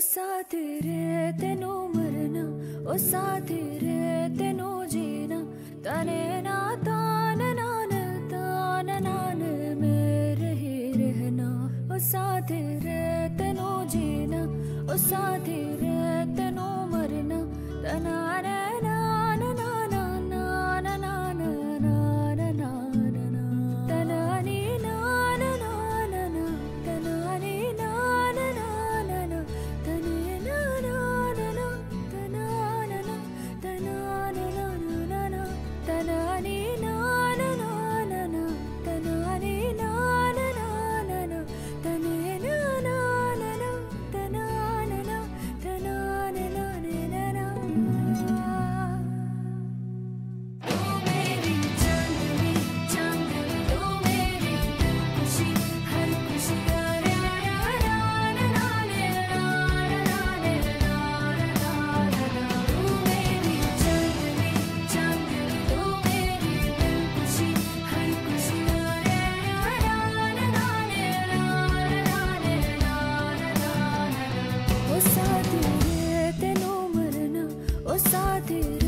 साथी रे तेनो मरना, ओ साथी रे तेनो जीना। तने ना तान, नान तान, नान मेरे ही रहना। ओ साथ रे तेनो जीना, ओ साथी रे साथ